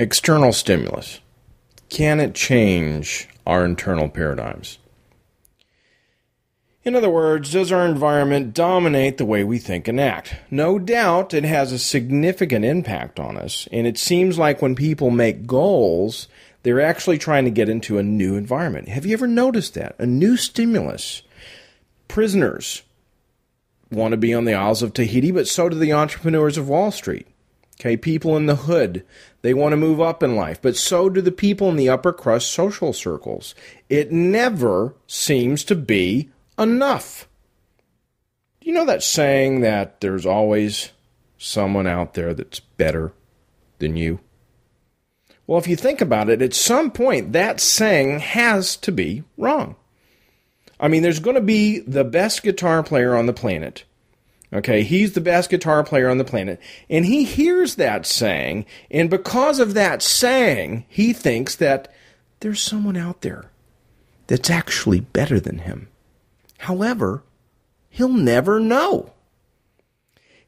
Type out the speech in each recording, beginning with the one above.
external stimulus, can it change our internal paradigms? In other words, does our environment dominate the way we think and act? No doubt it has a significant impact on us, and it seems like when people make goals, they're actually trying to get into a new environment. Have you ever noticed that? A new stimulus. Prisoners want to be on the Isles of Tahiti, but so do the entrepreneurs of Wall Street. Okay, people in the hood, they want to move up in life, but so do the people in the upper crust social circles. It never seems to be enough. Do you know that saying that there's always someone out there that's better than you? Well, if you think about it, at some point that saying has to be wrong. I mean, there's going to be the best guitar player on the planet. Okay, he's the best guitar player on the planet. And he hears that saying, and because of that saying, he thinks that there's someone out there that's actually better than him. However, he'll never know.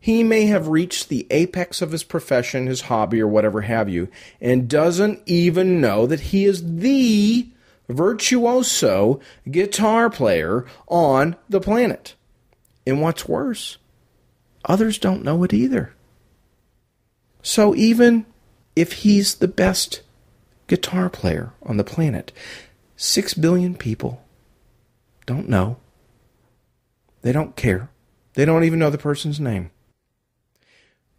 He may have reached the apex of his profession, his hobby, or whatever have you, and doesn't even know that he is the virtuoso guitar player on the planet. And what's worse, others don't know it either. So even if he's the best guitar player on the planet, six billion people don't know. They don't care. They don't even know the person's name.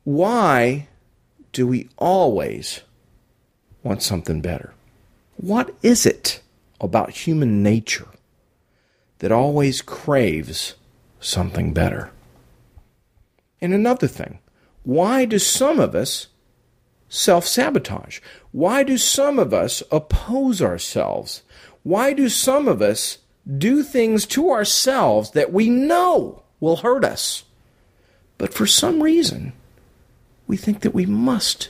Why do we always want something better? What is it about human nature that always craves something better? And another thing, why do some of us self sabotage? Why do some of us oppose ourselves? Why do some of us do things to ourselves that we know will hurt us? But for some reason, we think that we must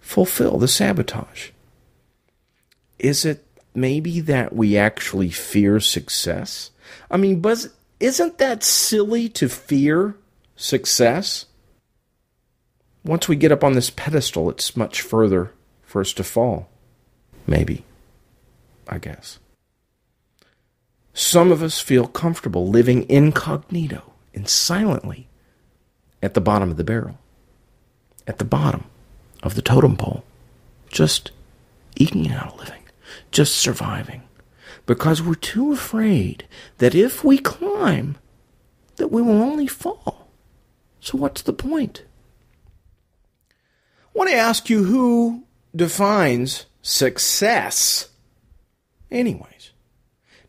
fulfill the sabotage. Is it maybe that we actually fear success? I mean, but isn't that silly to fear success? Once we get up on this pedestal, it's much further for us to fall. Maybe. I guess. Some of us feel comfortable living incognito and silently at the bottom of the barrel, at the bottom of the totem pole, just eking out a living, just surviving, because we're too afraid that if we climb, that we will only fall. So what's the point? I want to ask you who defines success anyways.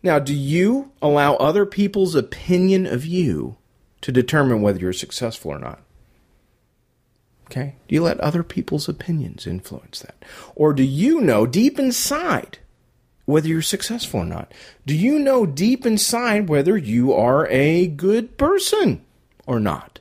Now, do you allow other people's opinion of you to determine whether you're successful or not? Okay? Do you let other people's opinions influence that? Or do you know deep inside whether you're successful or not? Do you know deep inside whether you are a good person or not?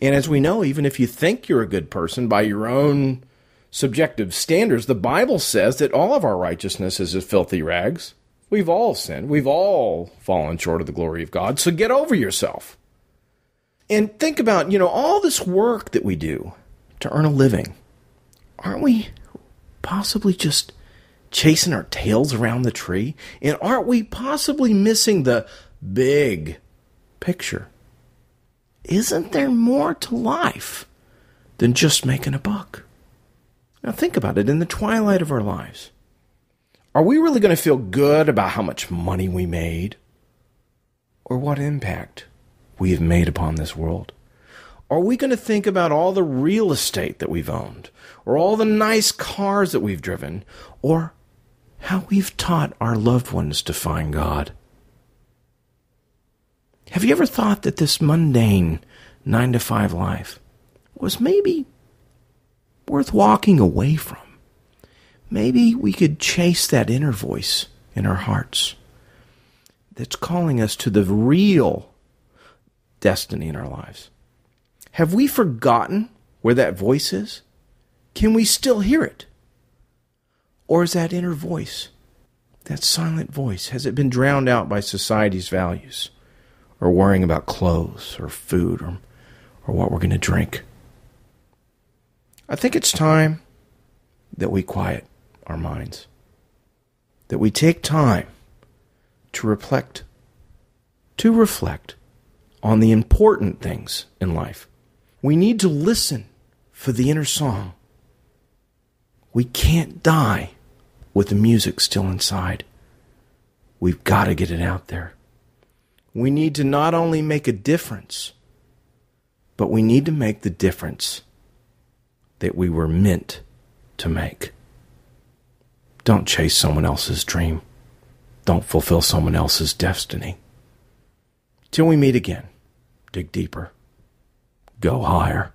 And as we know, even if you think you're a good person by your own subjective standards, the Bible says that all of our righteousness is as filthy rags. We've all sinned. We've all fallen short of the glory of God. So get over yourself. And think about, you know, all this work that we do to earn a living. Aren't we possibly just chasing our tails around the tree? And aren't we possibly missing the big picture? Isn't there more to life than just making a buck? Now think about it in the twilight of our lives. Are we really going to feel good about how much money we made? Or what impact we have made upon this world? Are we going to think about all the real estate that we've owned, or all the nice cars that we've driven, or how we've taught our loved ones to find God? Have you ever thought that this mundane nine to five life was maybe worth walking away from? Maybe we could chase that inner voice in our hearts that's calling us to the real destiny in our lives. Have we forgotten where that voice is? Can we still hear it? Or is that inner voice, that silent voice, has it been drowned out by society's values? Or worrying about clothes or food or, or what we're going to drink? I think it's time that we quiet our minds, that we take time to reflect, to reflect on the important things in life. We need to listen for the inner song. We can't die with the music still inside. We've got to get it out there. We need to not only make a difference, but we need to make the difference that we were meant to make. Don't chase someone else's dream. Don't fulfill someone else's destiny. Till we meet again, dig deeper, go higher.